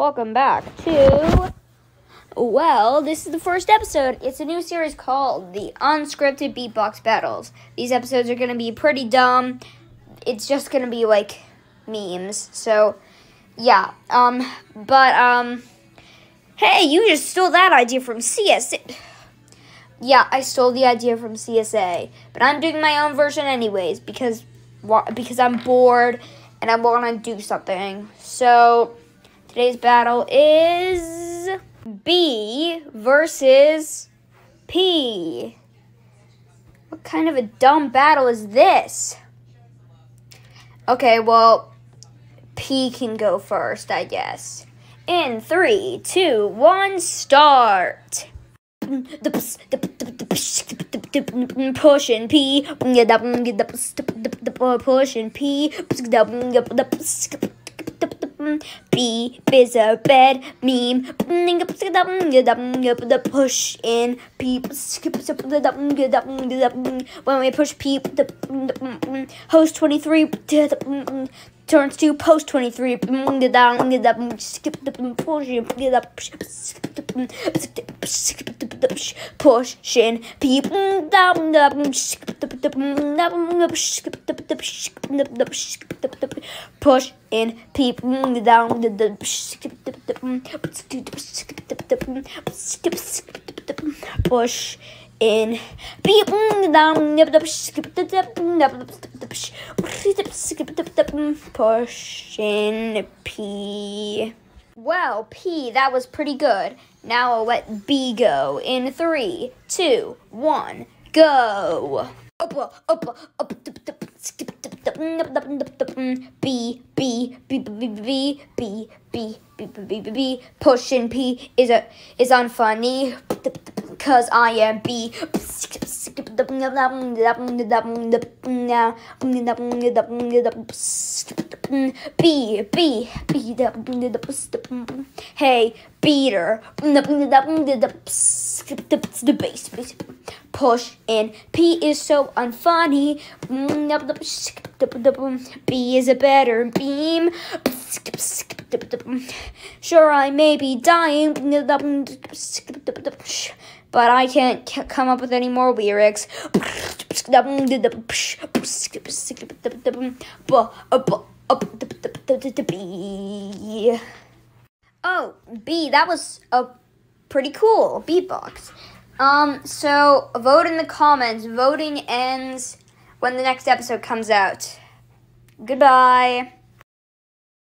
welcome back to. Well, this is the first episode. It's a new series called the Unscripted Beatbox Battles. These episodes are going to be pretty dumb. It's just going to be like memes. So, yeah. Um, but, um, hey, you just stole that idea from CSA. Yeah, I stole the idea from CSA, but I'm doing my own version anyways because because I'm bored and I want to do something. So, today's battle is B versus P. What kind of a dumb battle is this? Okay, well, P can go first, I guess. In three, two, one, start. Push and P, push and P, B is a bad meme. The push in P. When we push P, the host 23 turns to post 23. Skip the push, pushing people push in people mm, down the mm, mm, push in people down push in P. Well, P, that was pretty good. Now I'll let B go in three, two, one, go. Up, up, up, up, B, B, B, B, B, B, B, B, B, B, B, B, pushing P is a is unfunny cause I am B. B, B, B, hey, beater, the bass, push in. P is so unfunny. B is a better beam. Sure, I may be dying, but I can't come up with any more lyrics. Oh, B, that was a pretty cool beatbox. Um, so vote in the comments. Voting ends when the next episode comes out. Goodbye.